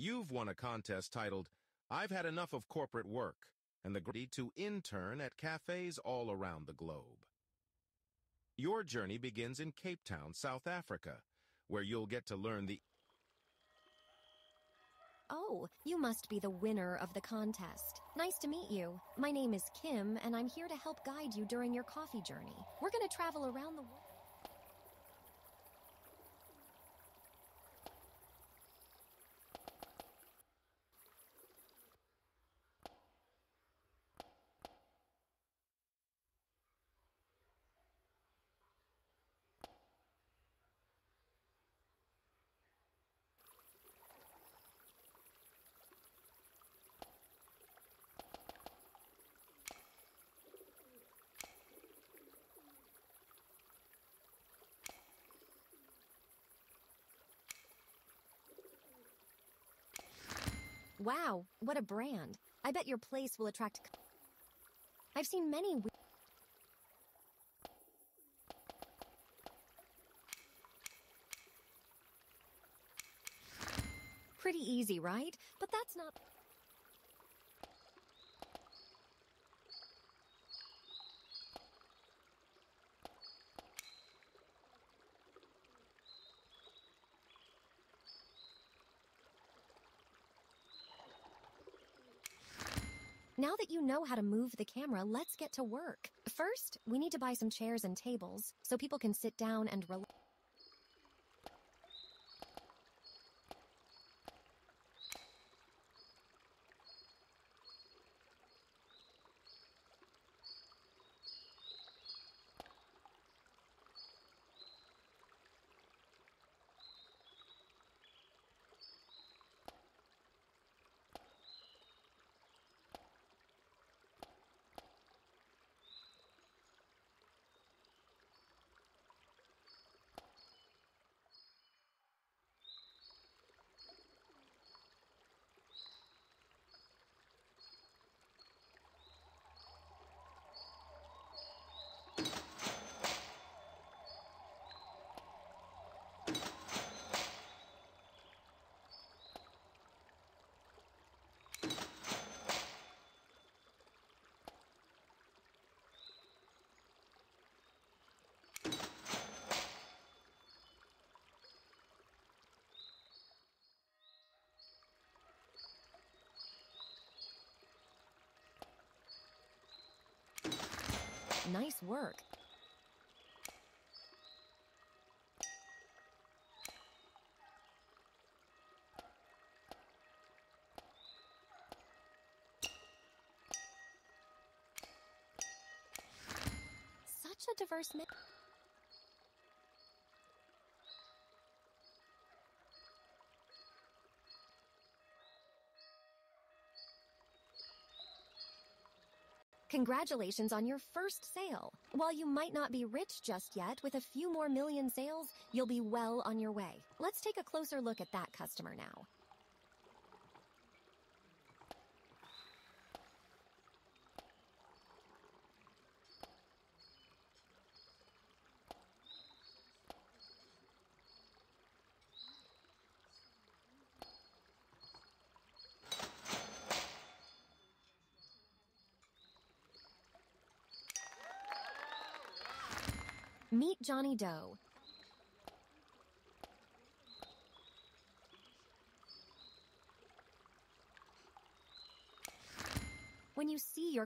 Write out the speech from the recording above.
You've won a contest titled, I've Had Enough of Corporate Work, and the great to intern at cafes all around the globe. Your journey begins in Cape Town, South Africa, where you'll get to learn the Oh, you must be the winner of the contest. Nice to meet you. My name is Kim, and I'm here to help guide you during your coffee journey. We're going to travel around the world. Wow, what a brand. I bet your place will attract. I've seen many. Pretty easy, right? But that's not. Now that you know how to move the camera, let's get to work. First, we need to buy some chairs and tables so people can sit down and relax. Nice work. Such a diverse mix. Congratulations on your first sale. While you might not be rich just yet, with a few more million sales, you'll be well on your way. Let's take a closer look at that customer now. Meet Johnny Doe. When you see your